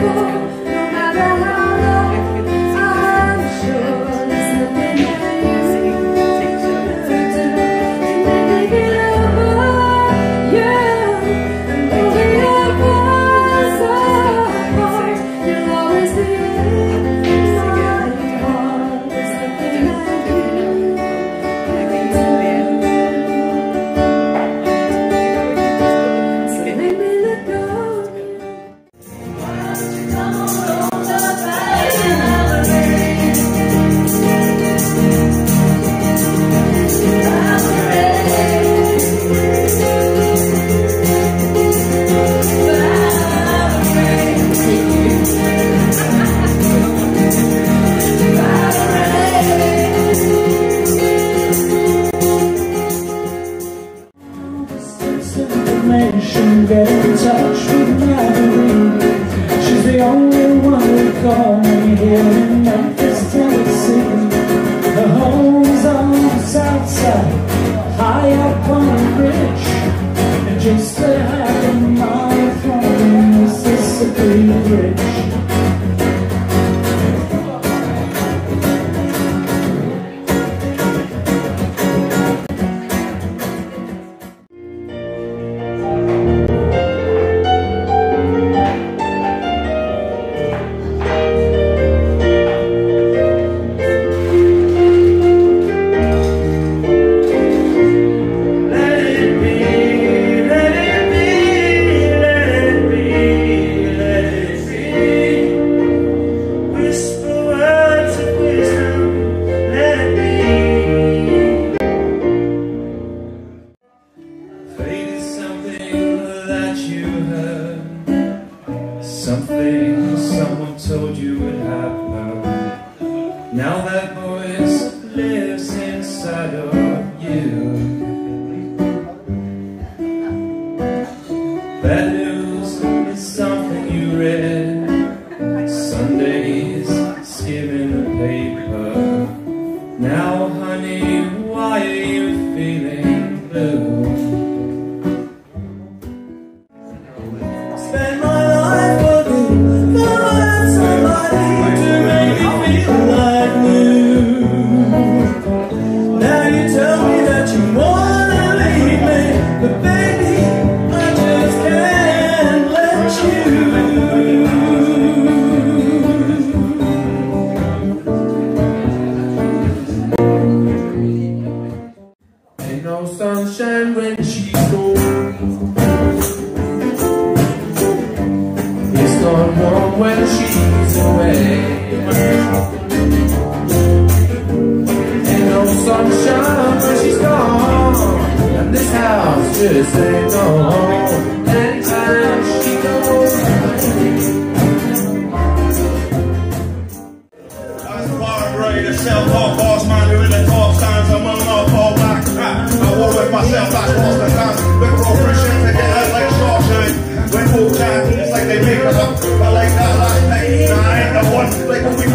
you. the only one who called me here in Memphis, Tennessee. The home's on the south side, high up Now that voice lives inside of you. That news is something you read. Sundays skimming the paper. Now honey, why are you feeling blue? Spend no sunshine when she's gone. It's not warm when she's away. Ain't no sunshine when she's gone. And this house just ain't no home. Anytime she goes away. That's Bob Ray, that's Boss Man. we're all christians together like they make us up, but like that last night, I ain't the one, like when we